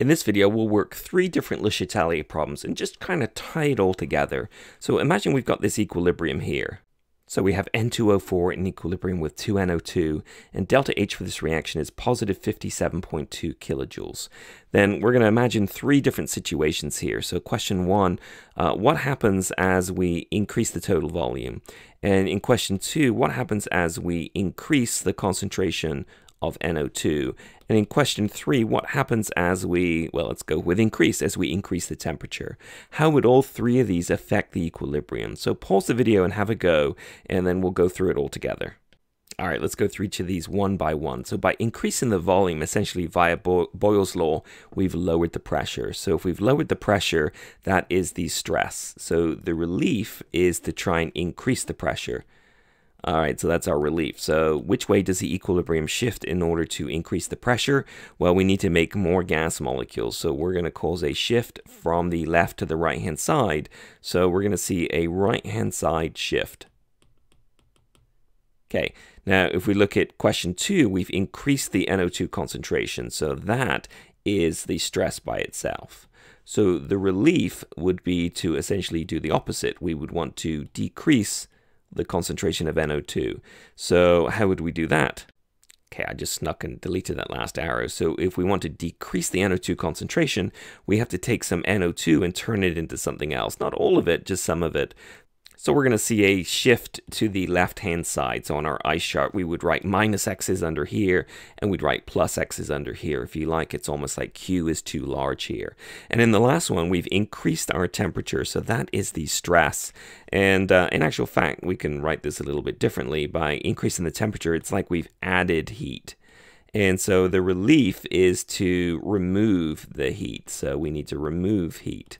In this video, we'll work three different Le Chatelier problems and just kind of tie it all together. So imagine we've got this equilibrium here. So we have N2O4 in equilibrium with 2NO2, and delta H for this reaction is positive 57.2 kilojoules. Then we're going to imagine three different situations here. So question one, uh, what happens as we increase the total volume? And in question two, what happens as we increase the concentration of NO2. And in question three, what happens as we, well, let's go with increase, as we increase the temperature? How would all three of these affect the equilibrium? So pause the video and have a go, and then we'll go through it all together. All right, let's go through each of these one by one. So by increasing the volume, essentially via Boyle's law, we've lowered the pressure. So if we've lowered the pressure, that is the stress. So the relief is to try and increase the pressure. All right, so that's our relief. So which way does the equilibrium shift in order to increase the pressure? Well, we need to make more gas molecules. So we're going to cause a shift from the left to the right-hand side. So we're going to see a right-hand side shift. Okay, now if we look at question two, we've increased the NO2 concentration. So that is the stress by itself. So the relief would be to essentially do the opposite. We would want to decrease the concentration of NO2. So how would we do that? Okay, I just snuck and deleted that last arrow. So if we want to decrease the NO2 concentration, we have to take some NO2 and turn it into something else. Not all of it, just some of it. So we're going to see a shift to the left-hand side. So on our ice chart, we would write minus x's under here, and we'd write plus x's under here. If you like, it's almost like q is too large here. And in the last one, we've increased our temperature, so that is the stress. And uh, in actual fact, we can write this a little bit differently. By increasing the temperature, it's like we've added heat. And so the relief is to remove the heat. So we need to remove heat.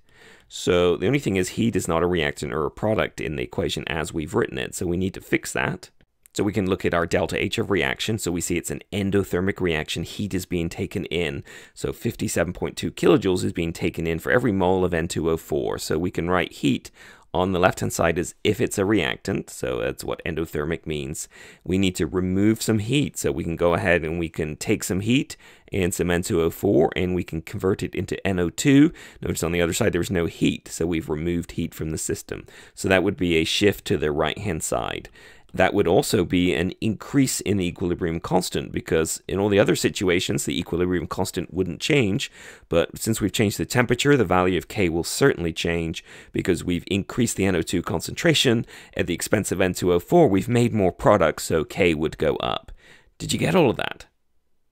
So the only thing is heat is not a reactant or a product in the equation as we've written it. So we need to fix that. So we can look at our delta H of reaction. So we see it's an endothermic reaction. Heat is being taken in. So 57.2 kilojoules is being taken in for every mole of N2O4. So we can write heat on the left hand side is if it's a reactant, so that's what endothermic means. We need to remove some heat, so we can go ahead and we can take some heat and some N2O4 and we can convert it into NO2. Notice on the other side there's no heat, so we've removed heat from the system. So that would be a shift to the right hand side that would also be an increase in the equilibrium constant because in all the other situations the equilibrium constant wouldn't change but since we've changed the temperature the value of K will certainly change because we've increased the NO2 concentration at the expense of N2O4 we've made more products so K would go up. Did you get all of that?